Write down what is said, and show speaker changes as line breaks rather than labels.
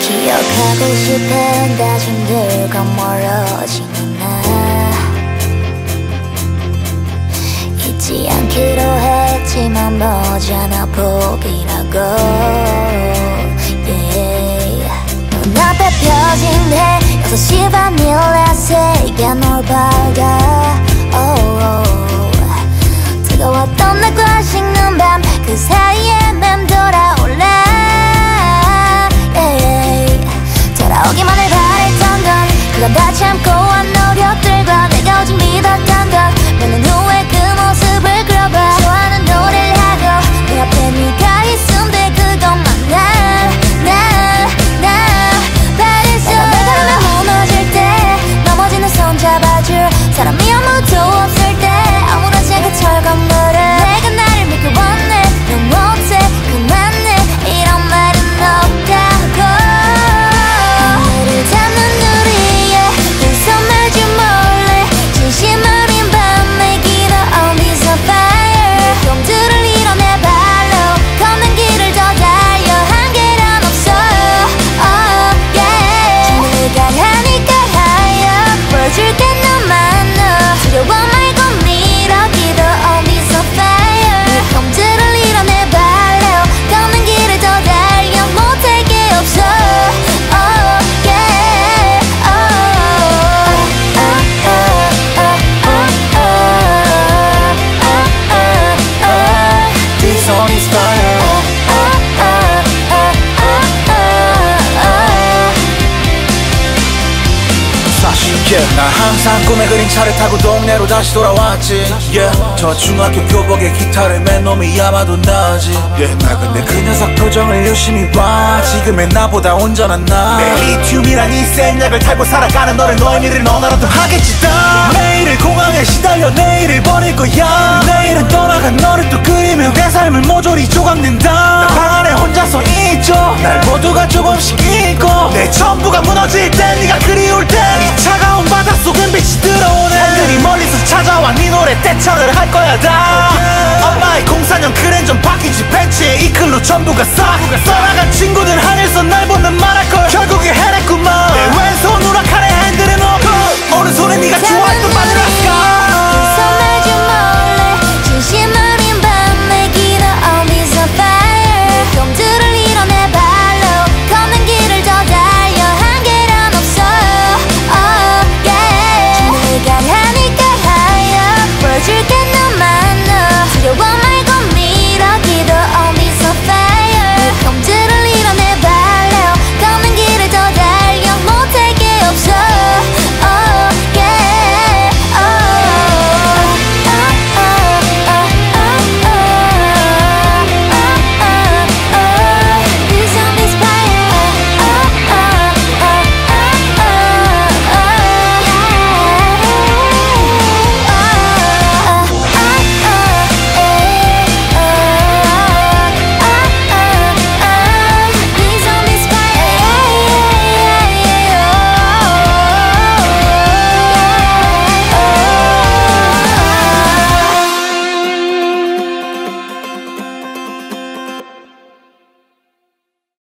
기억하고 싶은 다짐들과 멀어지는 나 잊지 않기로 했지만 머지않아 포기라고. Yeah. 눈앞에 펴진 해 6시 반 밀레스가 널밝 yeah, 나
항상 꿈에 그린 차를 타고 동네로 다시 돌아왔지. Yeah, 저 중학교 교복에 기타를 맨 놈이 아마도 나지. Yeah, 나 근데 그 녀석 표정을 열심히 봐. 지금의 나보다 온전한 나. 매일 리튬이란 이 센 약을 탈고 살아가는 너를 너의 미래를 너나라도 하겠지 다. 매일을 공항에 시달려 내일을 버릴 거야. 내일은 떠나간 너를 또 그리며 내 삶을 모조리 조각낸다. 나방 안에 혼자서 있죠. 날 모두가 조금씩 잊고 내 전부가 무너질 때 네가 그리울 찾아와 네 노래 떼창을 할 거야 다. 엄마의 04년 크랜전 바퀴지 벤츠에. 이클로 전부가 싹 떠나간 친구들 하늘서 날 보면 말할 걸. 결국